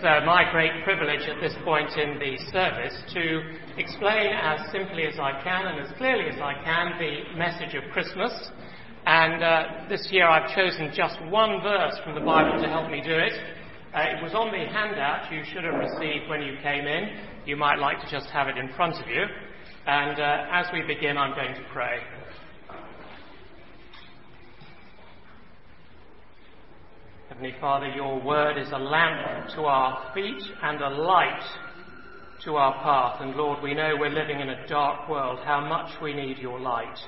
It's uh, my great privilege at this point in the service to explain as simply as I can and as clearly as I can the message of Christmas. And uh, this year I've chosen just one verse from the Bible to help me do it. Uh, it was on the handout you should have received when you came in. You might like to just have it in front of you. And uh, as we begin, I'm going to pray. Heavenly Father, your word is a lamp to our feet and a light to our path. And Lord, we know we're living in a dark world, how much we need your light.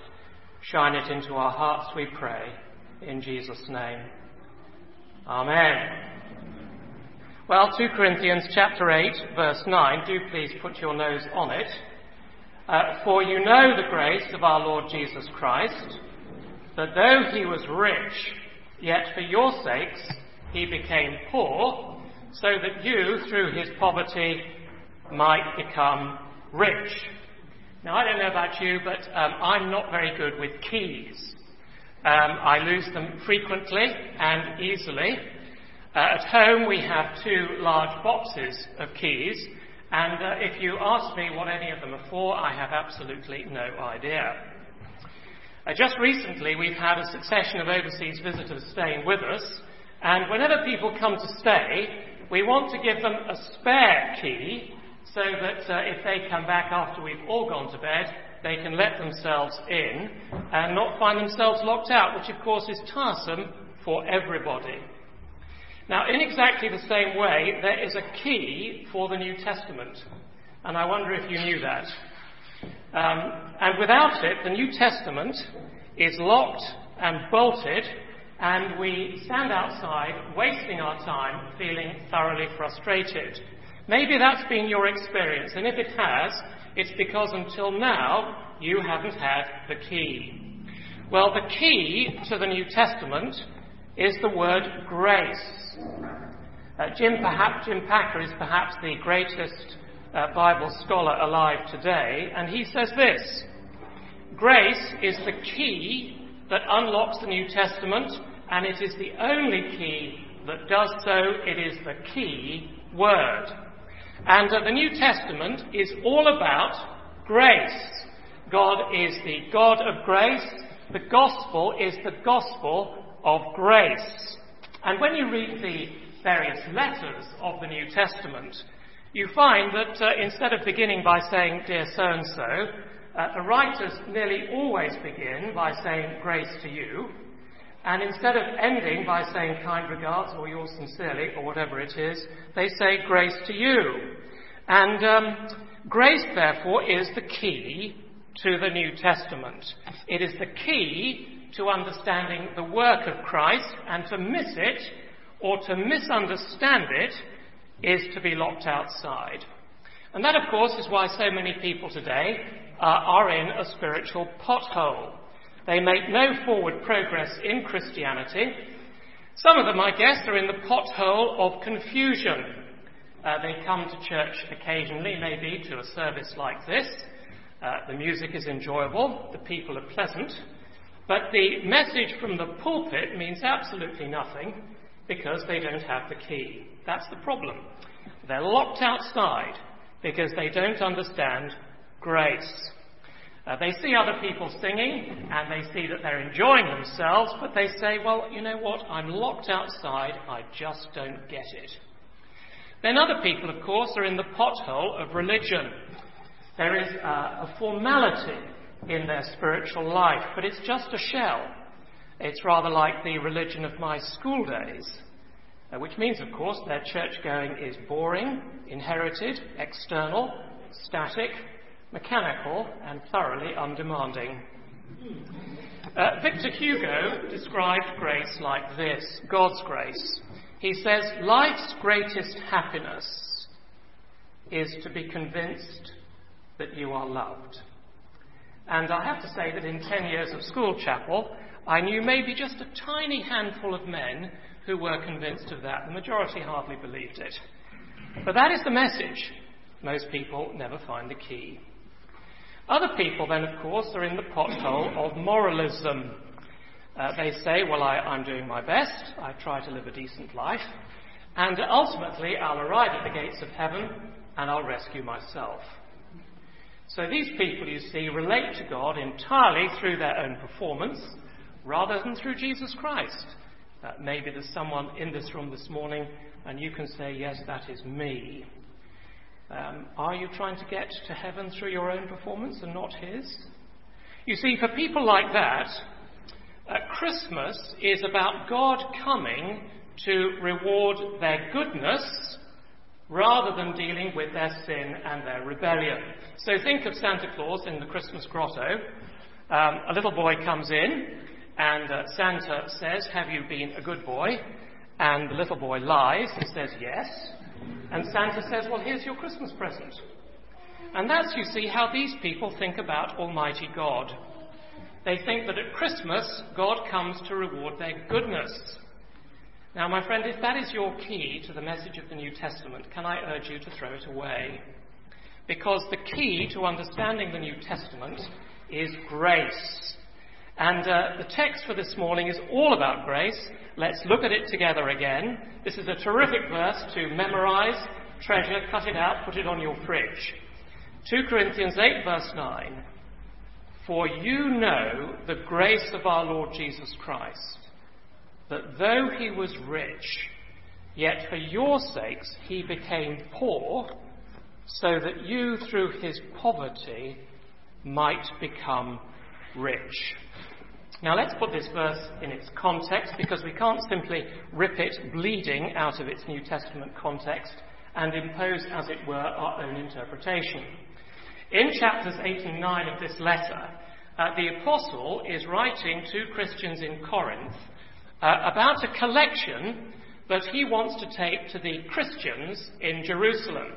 Shine it into our hearts, we pray, in Jesus' name. Amen. Well, 2 Corinthians chapter 8, verse 9, do please put your nose on it. Uh, For you know the grace of our Lord Jesus Christ, that though he was rich, yet for your sakes he became poor, so that you, through his poverty, might become rich. Now, I don't know about you, but um, I'm not very good with keys. Um, I lose them frequently and easily. Uh, at home, we have two large boxes of keys, and uh, if you ask me what any of them are for, I have absolutely no idea. Uh, just recently, we've had a succession of overseas visitors staying with us, and whenever people come to stay, we want to give them a spare key so that uh, if they come back after we've all gone to bed, they can let themselves in and not find themselves locked out, which of course is tiresome for everybody. Now, in exactly the same way, there is a key for the New Testament, and I wonder if you knew that. Um, and without it, the New Testament is locked and bolted, and we stand outside wasting our time feeling thoroughly frustrated. Maybe that's been your experience, and if it has, it's because until now you haven't had the key. Well, the key to the New Testament is the word grace. Uh, Jim, perhaps, Jim Packer is perhaps the greatest uh, Bible scholar alive today, and he says this Grace is the key that unlocks the New Testament, and it is the only key that does so. It is the key word. And uh, the New Testament is all about grace. God is the God of grace. The gospel is the gospel of grace. And when you read the various letters of the New Testament, you find that uh, instead of beginning by saying, Dear so and so, the writers nearly always begin by saying, Grace to you. And instead of ending by saying kind regards or yours sincerely or whatever it is, they say grace to you. And um, grace, therefore, is the key to the New Testament. It is the key to understanding the work of Christ, and to miss it or to misunderstand it is to be locked outside. And that, of course, is why so many people today uh, are in a spiritual pothole. They make no forward progress in Christianity. Some of them, I guess, are in the pothole of confusion. Uh, they come to church occasionally, maybe to a service like this. Uh, the music is enjoyable, the people are pleasant, but the message from the pulpit means absolutely nothing because they don't have the key. That's the problem. They're locked outside because they don't understand grace. Uh, they see other people singing and they see that they're enjoying themselves, but they say, well, you know what? I'm locked outside. I just don't get it. Then other people, of course, are in the pothole of religion. There is uh, a formality in their spiritual life, but it's just a shell. It's rather like the religion of my school days, uh, which means, of course, their church going is boring, inherited, external, static, mechanical, and thoroughly undemanding. Uh, Victor Hugo described grace like this God's grace. He says, Life's greatest happiness is to be convinced that you are loved. And I have to say that in 10 years of school chapel, I knew maybe just a tiny handful of men who were convinced of that. The majority hardly believed it. But that is the message. Most people never find the key. Other people, then, of course, are in the pothole of moralism. Uh, they say, Well, I, am doing my best. I try to live a decent life. And ultimately, I'll arrive at the gates of heaven and I'll rescue myself. So these people, you see, relate to God entirely through their own performance rather than through Jesus Christ. Uh, maybe there's someone in this room this morning and you can say, Yes, that is me. Um, are you trying to get to heaven through your own performance and not His? You see, for people like that, uh, Christmas is about God coming to reward their goodness rather than dealing with their sin and their rebellion. So think of Santa Claus in the Christmas grotto. Um, a little boy comes in, and uh, Santa says, Have you been a good boy? And the little boy lies and says, Yes. And Santa says, Well, here's your Christmas present. And that's, you see, how these people think about Almighty God. They think that at Christmas, God comes to reward their goodness. Now, my friend, if that is your key to the message of the New Testament, can I urge you to throw it away? Because the key to understanding the New Testament is grace. And uh, the text for this morning is all about grace. Let's look at it together again. This is a terrific verse to memorize, treasure, cut it out, put it on your fridge. 2 Corinthians 8, verse 9. For you know the grace of our Lord Jesus Christ that though he was rich, yet for your sakes he became poor, so that you through his poverty might become rich. Now let's put this verse in its context because we can't simply rip it bleeding out of its New Testament context and impose, as it were, our own interpretation. In chapters 8 and 9 of this letter, uh, the apostle is writing to Christians in Corinth uh, about a collection that he wants to take to the Christians in Jerusalem.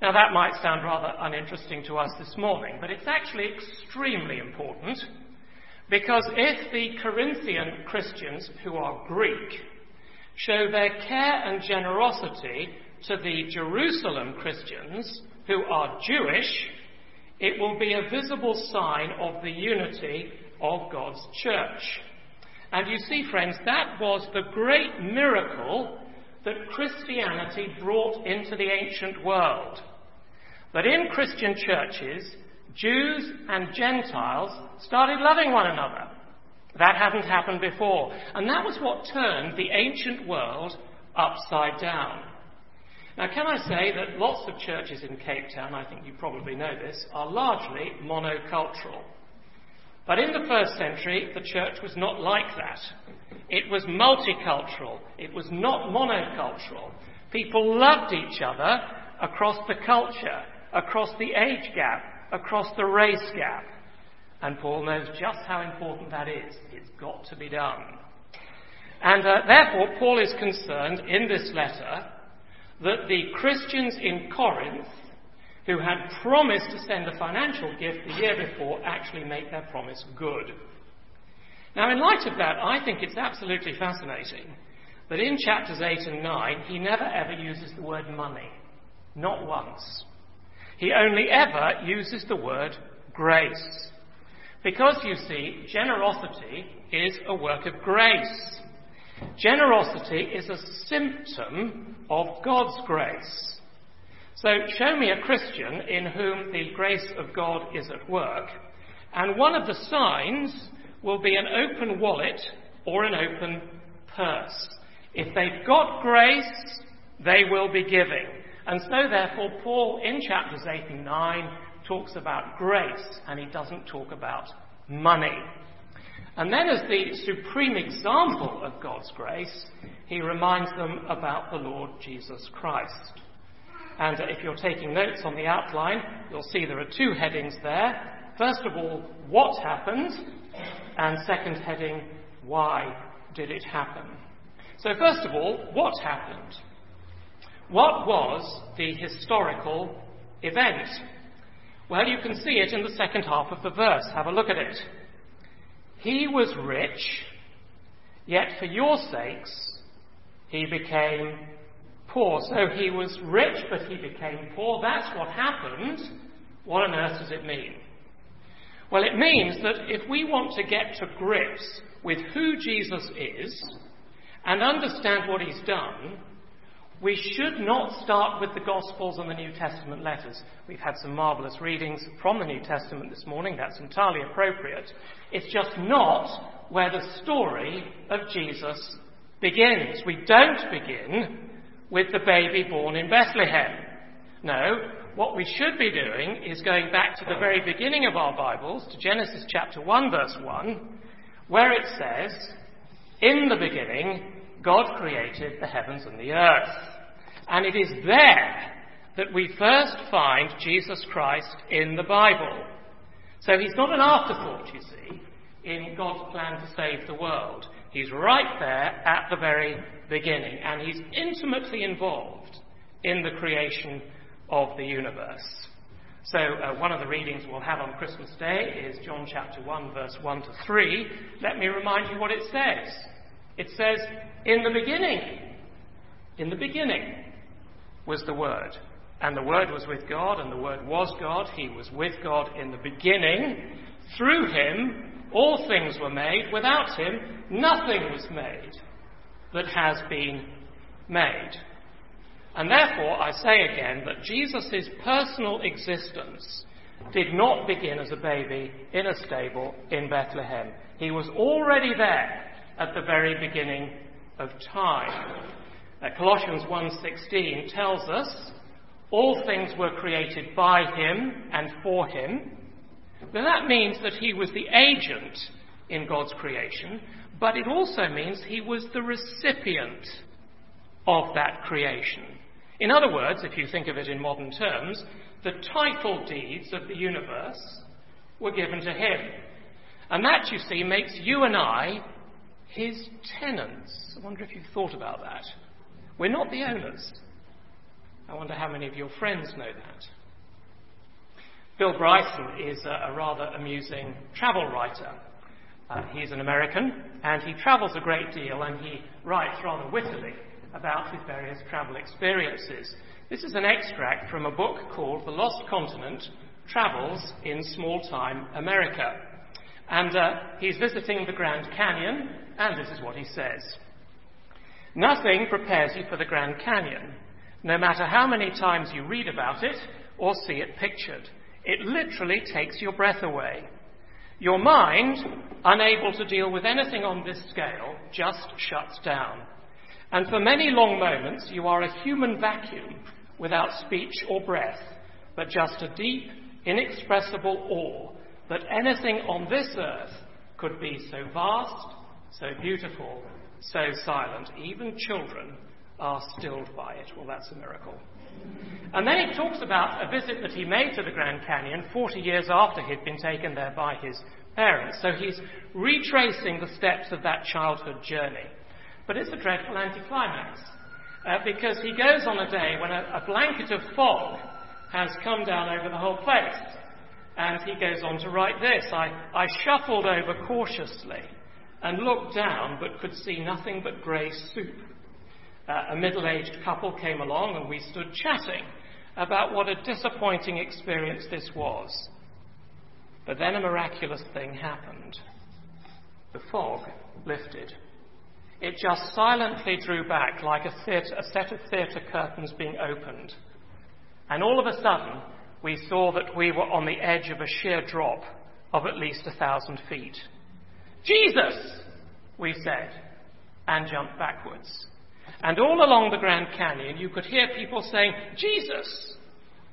Now, that might sound rather uninteresting to us this morning, but it's actually extremely important because if the Corinthian Christians, who are Greek, show their care and generosity to the Jerusalem Christians, who are Jewish, it will be a visible sign of the unity of God's church. And you see, friends, that was the great miracle that Christianity brought into the ancient world. That in Christian churches, Jews and Gentiles started loving one another. That hadn't happened before. And that was what turned the ancient world upside down. Now, can I say that lots of churches in Cape Town, I think you probably know this, are largely monocultural. But in the first century, the church was not like that. It was multicultural. It was not monocultural. People loved each other across the culture, across the age gap, across the race gap. And Paul knows just how important that is. It's got to be done. And uh, therefore, Paul is concerned in this letter that the Christians in Corinth who had promised to send a financial gift the year before actually make their promise good. Now, in light of that, I think it's absolutely fascinating that in chapters 8 and 9, he never ever uses the word money. Not once. He only ever uses the word grace. Because, you see, generosity is a work of grace. Generosity is a symptom of God's grace. So show me a Christian in whom the grace of God is at work, and one of the signs will be an open wallet or an open purse. If they've got grace, they will be giving. And so, therefore, Paul in chapters 8 and 9 talks about grace and he doesn't talk about money. And then, as the supreme example of God's grace, he reminds them about the Lord Jesus Christ. And if you're taking notes on the outline, you'll see there are two headings there. First of all, what happened? And second heading, why did it happen? So, first of all, what happened? What was the historical event? Well, you can see it in the second half of the verse. Have a look at it. He was rich, yet for your sakes he became poor. So he was rich, but he became poor. That's what happened. What on earth does it mean? Well, it means that if we want to get to grips with who Jesus is and understand what he's done, we should not start with the Gospels and the New Testament letters. We've had some marvellous readings from the New Testament this morning. That's entirely appropriate. It's just not where the story of Jesus begins. We don't begin with the baby born in Bethlehem. No, what we should be doing is going back to the very beginning of our Bibles, to Genesis chapter 1, verse 1, where it says, In the beginning, God created the heavens and the earth. And it is there that we first find Jesus Christ in the Bible. So he's not an afterthought, you see, in God's plan to save the world. He's right there at the very beginning, and he's intimately involved in the creation of the universe. So, uh, one of the readings we'll have on Christmas Day is John chapter 1, verse 1 to 3. Let me remind you what it says. It says, In the beginning, in the beginning was the Word. And the Word was with God, and the Word was God. He was with God in the beginning. Through him, all things were made. Without him, nothing was made that has been made. And therefore, I say again that Jesus' personal existence did not begin as a baby in a stable in Bethlehem. He was already there at the very beginning of time. Uh, Colossians 1:16 tells us all things were created by him and for him. Now that means that he was the agent in God's creation, but it also means he was the recipient of that creation. In other words, if you think of it in modern terms, the title deeds of the universe were given to him. And that, you see, makes you and I his tenants. I wonder if you've thought about that. We're not the owners. I wonder how many of your friends know that. Bill Bryson is a, a rather amusing travel writer. Uh, he's an American and he travels a great deal and he writes rather wittily about his various travel experiences. This is an extract from a book called The Lost Continent Travels in Small Town America. And uh, he's visiting the Grand Canyon, and this is what he says Nothing prepares you for the Grand Canyon, no matter how many times you read about it or see it pictured. It literally takes your breath away. Your mind, unable to deal with anything on this scale, just shuts down. And for many long moments, you are a human vacuum without speech or breath, but just a deep, inexpressible awe that anything on this earth could be so vast, so beautiful, so silent. Even children are stilled by it. Well, that's a miracle. And then he talks about a visit that he made to the Grand Canyon 40 years after he'd been taken there by his parents. So he's retracing the steps of that childhood journey. But it's a dreadful anticlimax uh, because he goes on a day when a, a blanket of fog has come down over the whole place. And he goes on to write this I, I shuffled over cautiously and looked down but could see nothing but grey soup. Uh, a middle aged couple came along and we stood chatting about what a disappointing experience this was. But then a miraculous thing happened. The fog lifted. It just silently drew back like a, theatre, a set of theatre curtains being opened. And all of a sudden, we saw that we were on the edge of a sheer drop of at least a thousand feet. Jesus, we said, and jumped backwards. And all along the Grand Canyon, you could hear people saying, Jesus,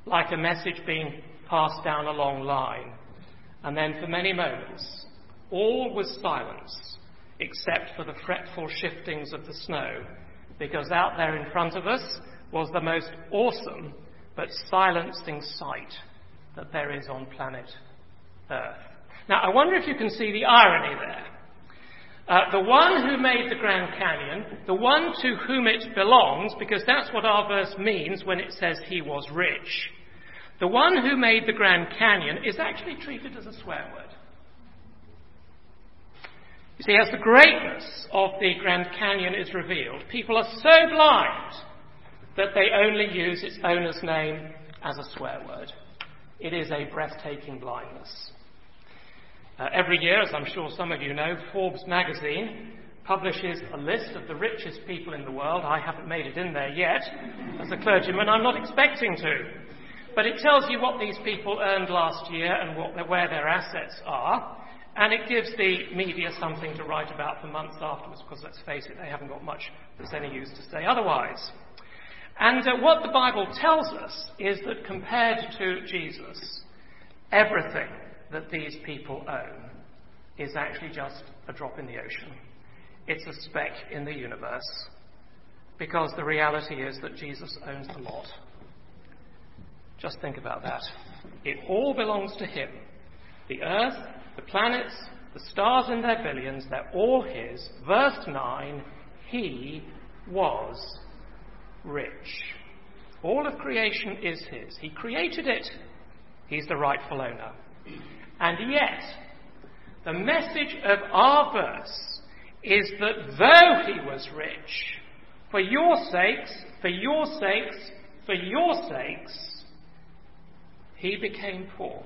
like a message being passed down a long line. And then for many moments, all was silence except for the fretful shiftings of the snow, because out there in front of us was the most awesome but silencing sight that there is on planet Earth. Now, I wonder if you can see the irony there. Uh, the one who made the Grand Canyon, the one to whom it belongs, because that's what our verse means when it says he was rich, the one who made the Grand Canyon is actually treated as a swear word. You see, as the greatness of the Grand Canyon is revealed, people are so blind that they only use its owner's name as a swear word. It is a breathtaking blindness. Uh, every year, as I'm sure some of you know, Forbes magazine publishes a list of the richest people in the world. I haven't made it in there yet. As a clergyman, I'm not expecting to. But it tells you what these people earned last year and what, where their assets are. And it gives the media something to write about for months afterwards, because let's face it, they haven't got much that's any use to say otherwise. And uh, what the Bible tells us is that compared to Jesus, everything that these people own is actually just a drop in the ocean. It's a speck in the universe. Because the reality is that Jesus owns the lot. Just think about that. It all belongs to Him. The earth, the planets, the stars in their billions, they're all His. Verse 9 He was rich. All of creation is His. He created it. He's the rightful owner. And yet, the message of our verse is that though He was rich, for your sakes, for your sakes, for your sakes, He became poor.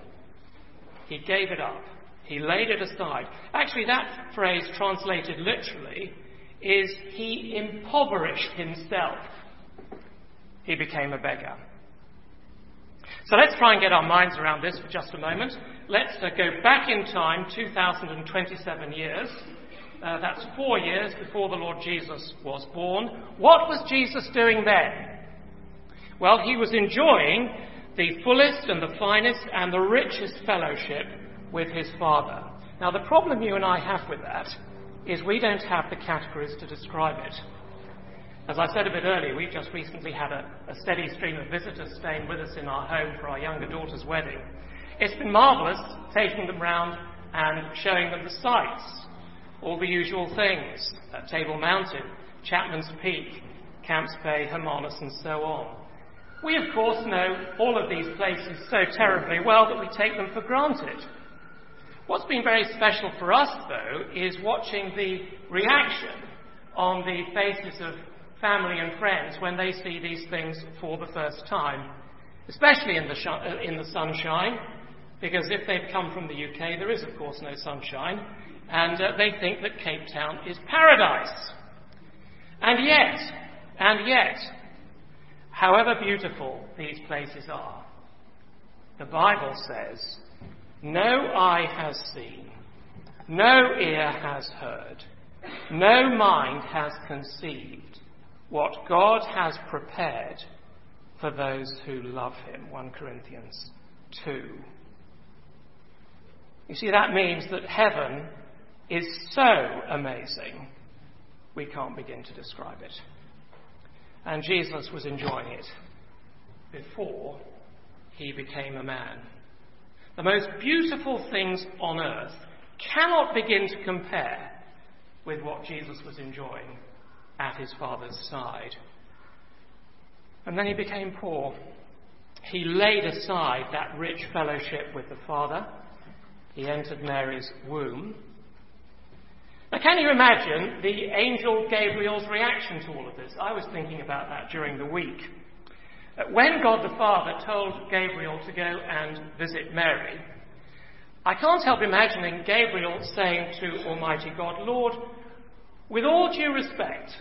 He gave it up. He laid it aside. Actually, that phrase translated literally is He impoverished Himself. He became a beggar. So let's try and get our minds around this for just a moment. Let's uh, go back in time, 2027 years. Uh, that's four years before the Lord Jesus was born. What was Jesus doing then? Well, he was enjoying the fullest and the finest and the richest fellowship with his Father. Now, the problem you and I have with that is we don't have the categories to describe it. As I said a bit earlier, we've just recently had a, a, steady stream of visitors staying with us in our home for our younger daughter's wedding. It's been marvellous taking them round and showing them the sights, all the usual things, Table Mountain, Chapman's Peak, Camps Bay, Hermanus, and so on. We, of course, know all of these places so terribly well that we take them for granted. What's been very special for us, though, is watching the reaction on the faces of family and friends when they see these things for the first time, especially in the, sh- in the sunshine, because if they've come from the UK, there is, of course, no sunshine, and uh, they think that Cape Town is paradise. And yet, and yet, however beautiful these places are, the Bible says, no eye has seen, no ear has heard, no mind has conceived what God has prepared for those who love him. 1 Corinthians 2. You see, that means that heaven is so amazing, we can't begin to describe it. And Jesus was enjoying it before he became a man. The most beautiful things on earth cannot begin to compare with what Jesus was enjoying at his father's side. And then he became poor. He laid aside that rich fellowship with the Father. He entered Mary's womb. Now, can you imagine the angel Gabriel's reaction to all of this? I was thinking about that during the week. When God the Father told Gabriel to go and visit Mary, I can't help imagining Gabriel saying to Almighty God, Lord, with all due respect,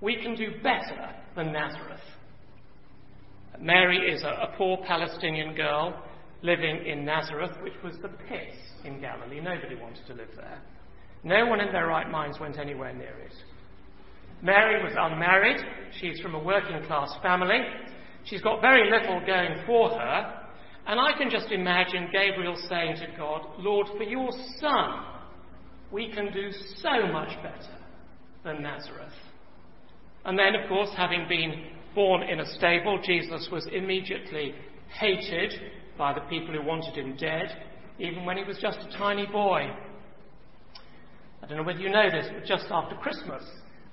we can do better than Nazareth. Mary is a, a poor Palestinian girl living in Nazareth, which was the pit in Galilee. Nobody wanted to live there. No one in their right minds went anywhere near it. Mary was unmarried. She's from a working class family. She's got very little going for her. And I can just imagine Gabriel saying to God, Lord, for your son, we can do so much better than Nazareth. And then, of course, having been born in a stable, Jesus was immediately hated by the people who wanted him dead, even when he was just a tiny boy. I don't know whether you know this, but just after Christmas,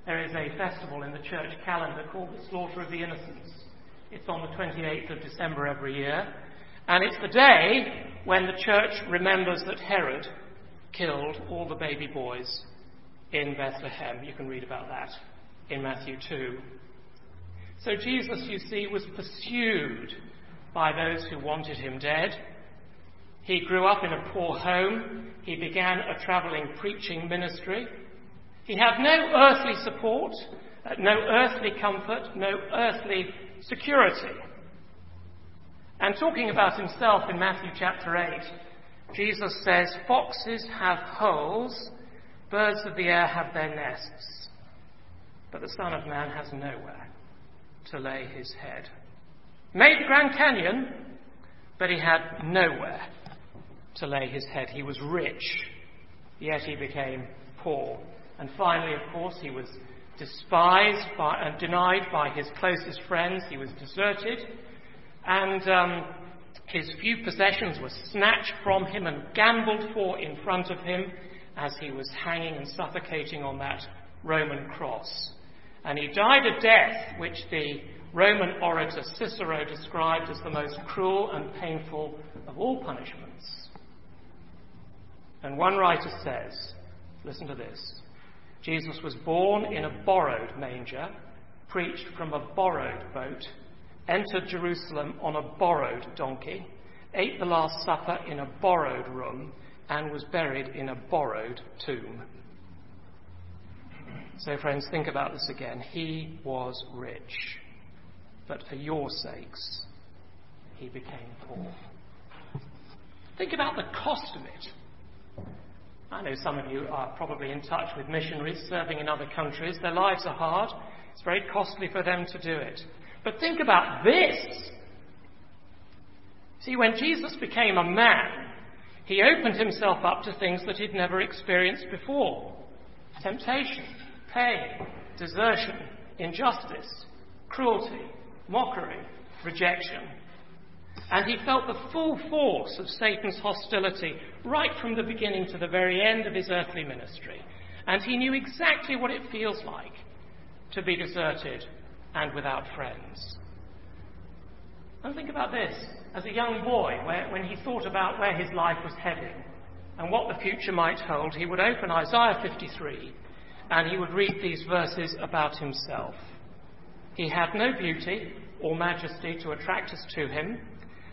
there is a festival in the church calendar called the Slaughter of the Innocents. It's on the 28th of December every year, and it's the day when the church remembers that Herod killed all the baby boys in Bethlehem. You can read about that in Matthew 2. So Jesus, you see, was pursued by those who wanted him dead. He grew up in a poor home. He began a traveling preaching ministry. He had no earthly support, no earthly comfort, no earthly security. And talking about himself in Matthew chapter 8, Jesus says, Foxes have holes, birds of the air have their nests, but the Son of Man has nowhere to lay his head. Made the Grand Canyon, but he had nowhere to lay his head. He was rich, yet he became poor. And finally, of course, he was despised by, and denied by his closest friends. He was deserted, and um, his few possessions were snatched from him and gambled for in front of him as he was hanging and suffocating on that Roman cross. And he died a death which the Roman orator Cicero described as the most cruel and painful of all punishments. And one writer says, listen to this Jesus was born in a borrowed manger, preached from a borrowed boat, entered Jerusalem on a borrowed donkey, ate the Last Supper in a borrowed room, and was buried in a borrowed tomb. So, friends, think about this again. He was rich, but for your sakes, he became poor. Think about the cost of it. I know some of you are probably in touch with missionaries serving in other countries. Their lives are hard. It's very costly for them to do it. But think about this. See, when Jesus became a man, he opened himself up to things that he'd never experienced before temptation, pain, desertion, injustice, cruelty, mockery, rejection. And he felt the full force of Satan's hostility right from the beginning to the very end of his earthly ministry. And he knew exactly what it feels like to be deserted and without friends. And think about this. As a young boy, where, when he thought about where his life was heading and what the future might hold, he would open Isaiah 53 and he would read these verses about himself. He had no beauty or majesty to attract us to him,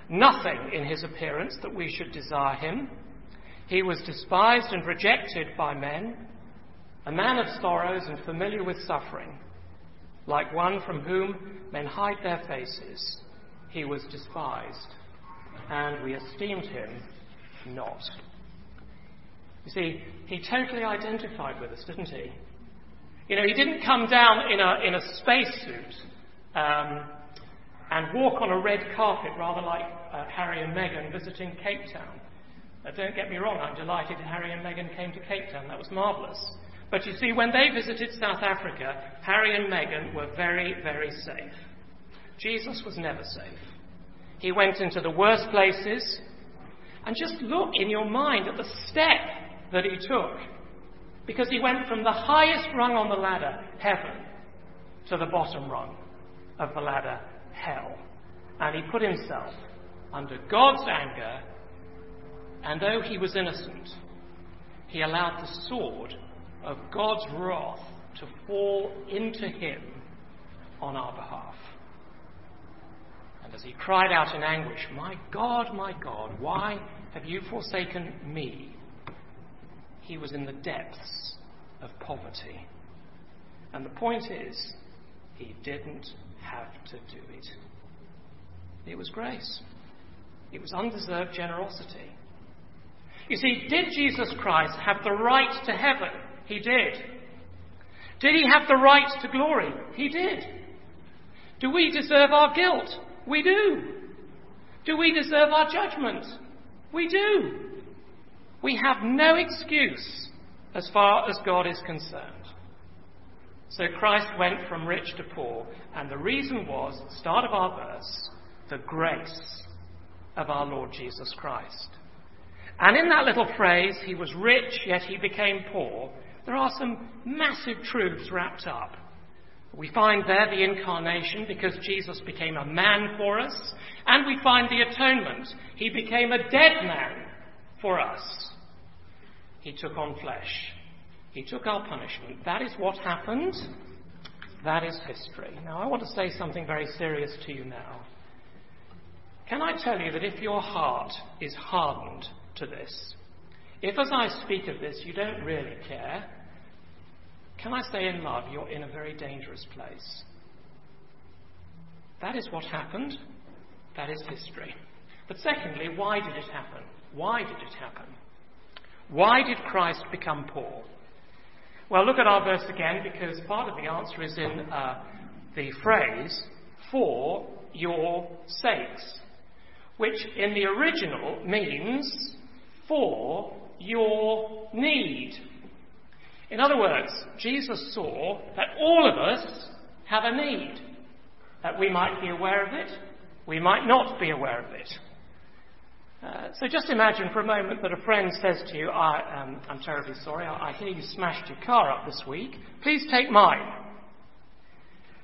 nothing in his appearance that we should desire him. He was despised and rejected by men, a man of sorrows and familiar with suffering. Like one from whom men hide their faces, he was despised, and we esteemed him not. You see, he totally identified with us, didn't he? You know, he didn't come down in a, in a spacesuit um, and walk on a red carpet, rather like uh, Harry and Meghan visiting Cape Town. Don't get me wrong, I'm delighted Harry and Meghan came to Cape Town. That was marvellous. But you see, when they visited South Africa, Harry and Meghan were very, very safe. Jesus was never safe. He went into the worst places, and just look in your mind at the step that he took because he went from the highest rung on the ladder, heaven, to the bottom rung of the ladder, hell. And he put himself under God's anger, and though he was innocent, he allowed the sword of God's wrath to fall into him on our behalf. And as he cried out in anguish, My God, my God, why have you forsaken me? He was in the depths of poverty. And the point is, he didn't have to do it. It was grace, it was undeserved generosity. You see, did Jesus Christ have the right to heaven? He did. Did he have the right to glory? He did. Do we deserve our guilt? We do. Do we deserve our judgment? We do. We have no excuse as far as God is concerned. So Christ went from rich to poor, and the reason was, start of our verse, the grace of our Lord Jesus Christ. And in that little phrase, he was rich, yet he became poor, there are some massive truths wrapped up. We find there the incarnation because Jesus became a man for us, and we find the atonement. He became a dead man for us. He took on flesh. He took our punishment. That is what happened. That is history. Now, I want to say something very serious to you now. Can I tell you that if your heart is hardened to this, if as I speak of this you don't really care, can I say in love, you're in a very dangerous place. That is what happened. That is history. But secondly, why did it happen? Why did it happen? Why did Christ become poor? Well, look at our verse again because part of the answer is in uh, the phrase, for your sakes, which in the original means for your need. In other words, Jesus saw that all of us have a need, that we might be aware of it, we might not be aware of it. Uh, so just imagine for a moment that a friend says to you, I, um, terribly sorry, I, I hear you smashed your car up this week. Please take mine.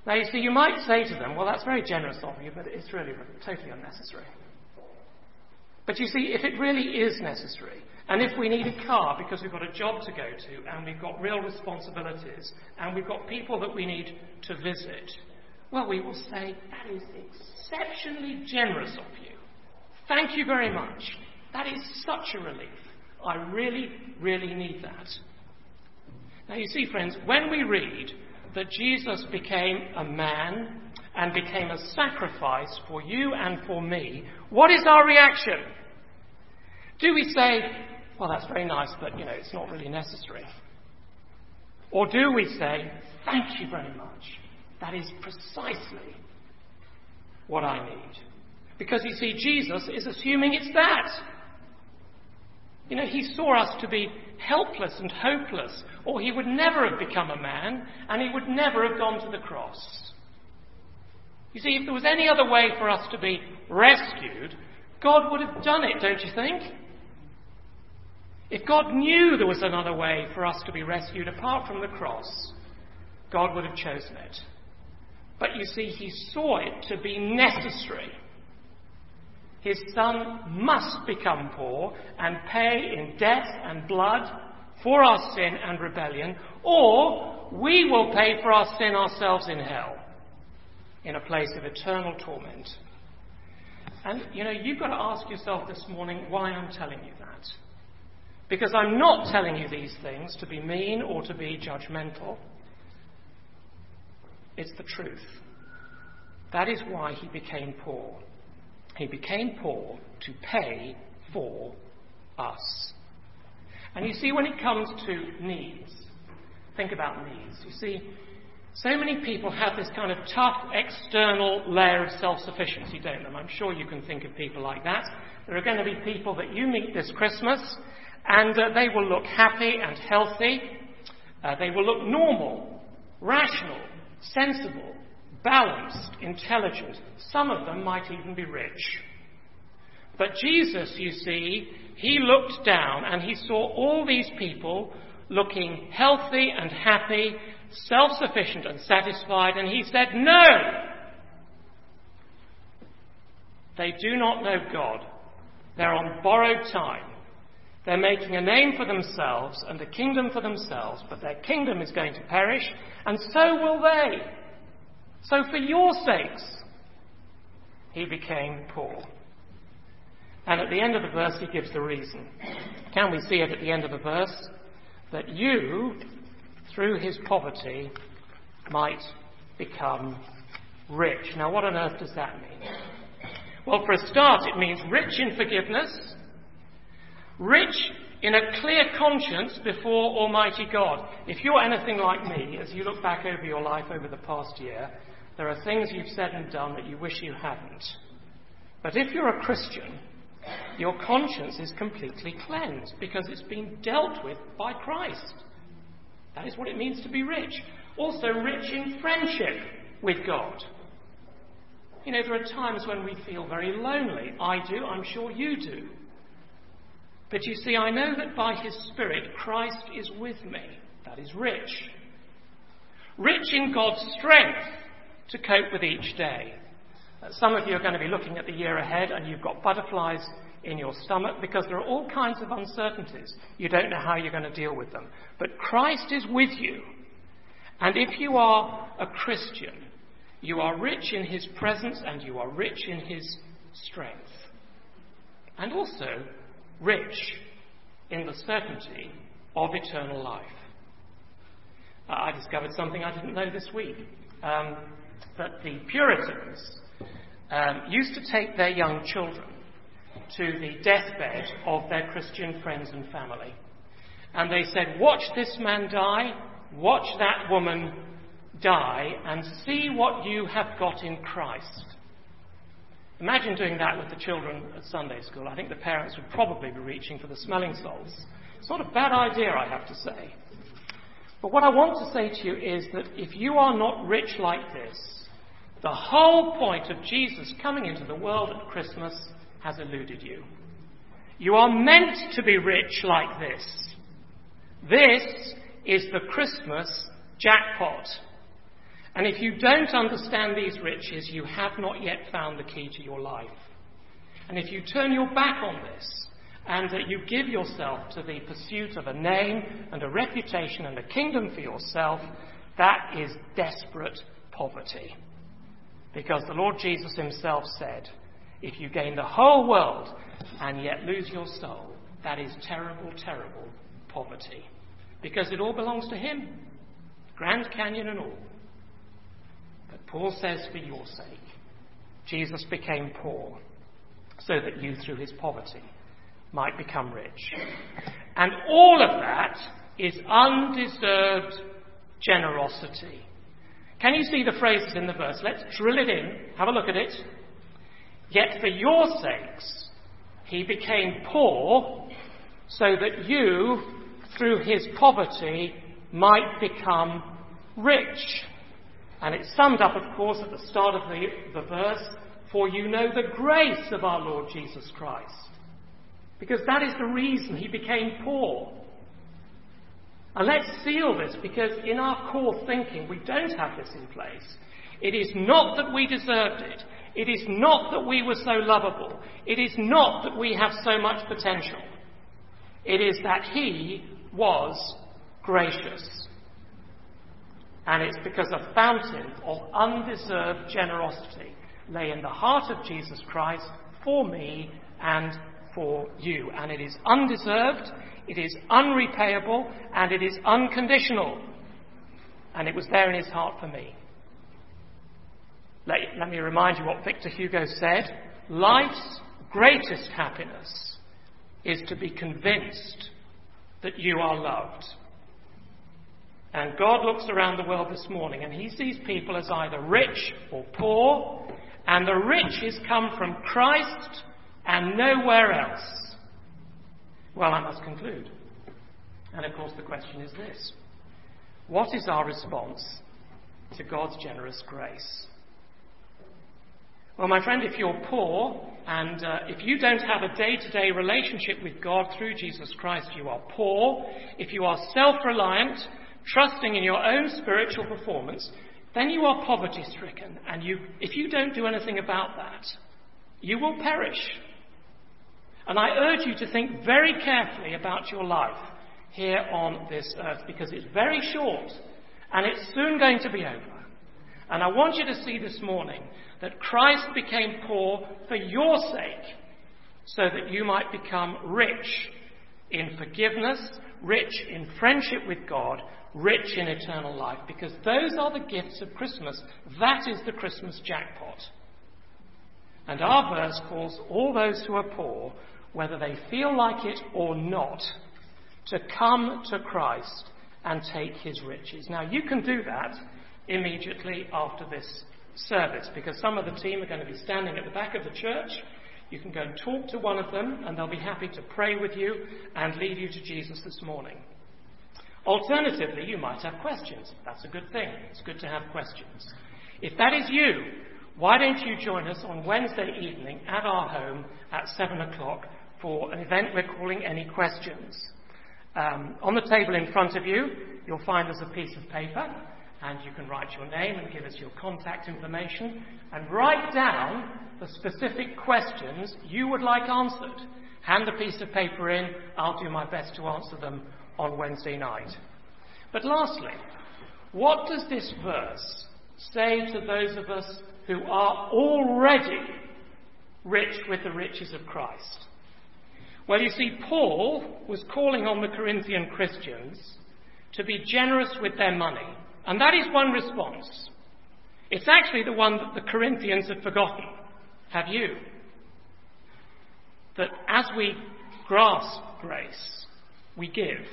Now, you see, you might say to them, well, that's very generous of you, but it's really totally unnecessary. But you see, if it really is necessary, and if we need a car because we've got a job to go to, and we've got real responsibilities, and we've got people that we need to visit, well, we will say, that is exceptionally generous of you. Thank you very much. That is such a relief. I really, really need that. Now, you see, friends, when we read that Jesus became a man and became a sacrifice for you and for me, what is our reaction? Do we say, well, that's very nice, but, you know, it's not really necessary? Or do we say, thank you very much? That is precisely what I need. Because you see, Jesus is assuming it's that. You know, he saw us to be helpless and hopeless, or he would never have become a man, and he would never have gone to the cross. You see, if there was any other way for us to be rescued, God would have done it, don't you think? If God knew there was another way for us to be rescued apart from the cross, God would have chosen it. But you see, he saw it to be necessary his son must become poor and pay in death and blood for our sin and rebellion, or we will pay for our sin ourselves in hell, in a place of eternal torment. And, you know, you've got to ask yourself this morning why I'm telling you that. Because I'm not telling you these things to be mean or to be judgmental. It's the truth. That is why he became poor. He became poor to pay for us. And you see, when it comes to needs, think about needs. You see, so many people have this kind of tough external layer of self sufficiency, don't they? I'm sure you can think of people like that. There are going to be people that you meet this Christmas, and uh, they will look happy and healthy. Uh, they will look normal, rational, sensible, balanced, intelligent. Some of them might even be rich. But Jesus, you see, he looked down and he saw all these people looking healthy and happy, self sufficient and satisfied, and he said, No! They do not know God. They're on borrowed time. They're making a name for themselves and a kingdom for themselves, but their kingdom is going to perish, and so will they. So for your sakes, he became poor. And at the end of the verse, he gives the reason. Can we see it at the end of the verse? That you, through his poverty, might become rich. Now, what on earth does that mean? Well, for a start, it means rich in forgiveness, rich in a clear conscience before Almighty God. If you're anything like me, as you look back over your life over the past year, there are things you've said and done that you wish you hadn't. But if you're a Christian, your conscience is completely cleansed because it's been dealt with by Christ. That is what it means to be rich. Also, rich in friendship with God. You know, there are times when we feel very lonely. I do, I'm sure you do. But you see, I know that by His Spirit, Christ is with me. That is rich. Rich in God's strength to cope with each day. Uh, some of you are going to be looking at the year ahead and you've got butterflies in your stomach because there are all kinds of uncertainties. You don't know how you're going to deal with them. But Christ is with you. And if you are a Christian, you are rich in his presence and you are rich in his strength. And also rich in the certainty of eternal life. Uh, I discovered something I didn't know this week. Um, that the Puritans um, used to take their young children to the deathbed of their Christian friends and family. And they said, Watch this man die, watch that woman die, and see what you have got in Christ. Imagine doing that with the children at Sunday school. I think the parents would probably be reaching for the smelling salts. It's not a bad idea, I have to say. But what I want to say to you is that if you are not rich like this, the whole point of Jesus coming into the world at Christmas has eluded you. You are meant to be rich like this. This is the Christmas jackpot. And if you don't understand these riches, you have not yet found the key to your life. And if you turn your back on this, and that you give yourself to the pursuit of a name and a reputation and a kingdom for yourself, that is desperate poverty. Because the Lord Jesus himself said, if you gain the whole world and yet lose your soul, that is terrible, terrible poverty. Because it all belongs to him, Grand Canyon and all. But Paul says, for your sake, Jesus became poor so that you, through his poverty, might become rich. And all of that is undeserved generosity. Can you see the phrases in the verse? Let's drill it in. Have a look at it. Yet for your sakes he became poor so that you, through his poverty, might become rich. And it's summed up, of course, at the start of the, the verse, for you know the grace of our Lord Jesus Christ because that is the reason he became poor. And let's seal this because in our core thinking we don't have this in place. It is not that we deserved it. It is not that we were so lovable. It is not that we have so much potential. It is that he was gracious. And it's because a fountain of undeserved generosity lay in the heart of Jesus Christ for me and for you. And it is undeserved, it is unrepayable, and it is unconditional. And it was there in his heart for me. Let, let me remind you what Victor Hugo said. Life's greatest happiness is to be convinced that you are loved. And God looks around the world this morning and he sees people as either rich or poor, and the rich riches come from Christ and nowhere else. Well, I must conclude. And of course, the question is this What is our response to God's generous grace? Well, my friend, if you're poor and uh, if you don't have a day to day relationship with God through Jesus Christ, you are poor. If you are self reliant, trusting in your own spiritual performance, then you are poverty stricken. And you, if you don't do anything about that, you will perish. And I urge you to think very carefully about your life here on this earth because it's very short and it's soon going to be over. And I want you to see this morning that Christ became poor for your sake so that you might become rich in forgiveness, rich in friendship with God, rich in eternal life because those are the gifts of Christmas. That is the Christmas jackpot. And our verse calls all those who are poor whether they feel like it or not, to come to Christ and take his riches. Now, you can do that immediately after this service because some of the team are going to be standing at the back of the church. You can go and talk to one of them, and they'll be happy to pray with you and lead you to Jesus this morning. Alternatively, you might have questions. That's a good thing. It's good to have questions. If that is you, why don't you join us on Wednesday evening at our home at 7 o'clock for an event we're calling Any Questions. Um, on the table in front of you, you'll find there's a piece of paper, and you can write your name and give us your contact information, and write down the specific questions you would like answered. Hand a piece of paper in, I'll do my best to answer them on Wednesday night. But lastly, what does this verse say to those of us who are already rich with the riches of Christ? Well, you see, Paul was calling on the Corinthian Christians to be generous with their money. And that is one response. It's actually the one that the Corinthians had forgotten. Have you? That as we grasp grace, we give.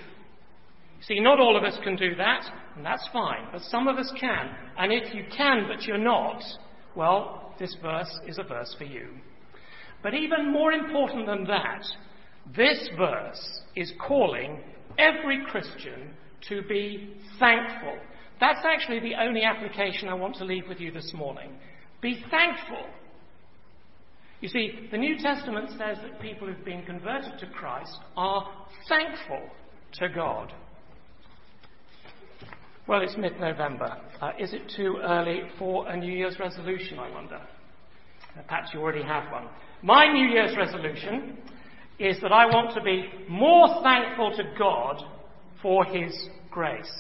See, not all of us can do that, and that's fine, but some of us can. And if you can, but you're not, well, this verse is a verse for you. But even more important than that, this verse is calling every Christian to be thankful. That's actually the only application I want to leave with you this morning. Be thankful. You see, the New Testament says that people who've been converted to Christ are thankful to God. Well, it's mid November. Uh, is it too early for a New Year's resolution, I wonder? Perhaps you already have one. My New Year's resolution is that I want to be more thankful to God for His grace.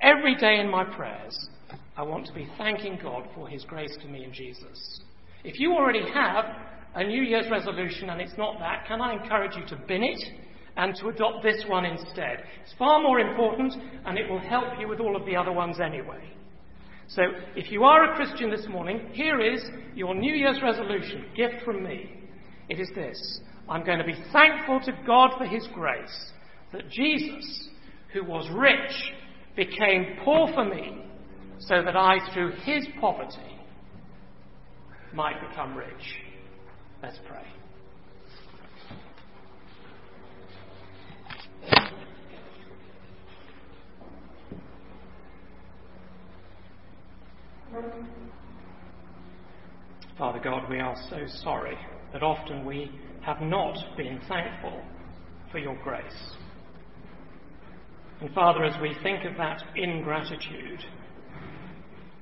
every day in my prayers, I want to be thanking God for His grace to me in Jesus. If you already have a New Year's resolution and it's not that, can I encourage you to bin it and to adopt this one instead? It's far more important and it will help you with all of the other ones anyway. So, if you are a Christian this morning, here is your New Year's resolution, gift from me. It is this I'm going to be thankful to God for His grace, that Jesus, who was rich, became poor for me, so that I, through His poverty, might become rich. Let's pray. Father God, we are so sorry that often we have not been thankful for your grace. And Father, as we think of that ingratitude,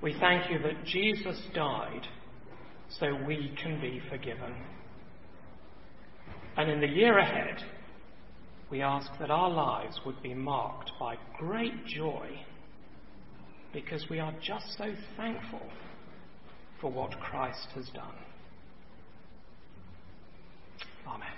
we thank you that Jesus died so we can be forgiven. And in the year ahead, we ask that our lives would be marked by great joy because we are just so thankful for what Christ has done. Amen.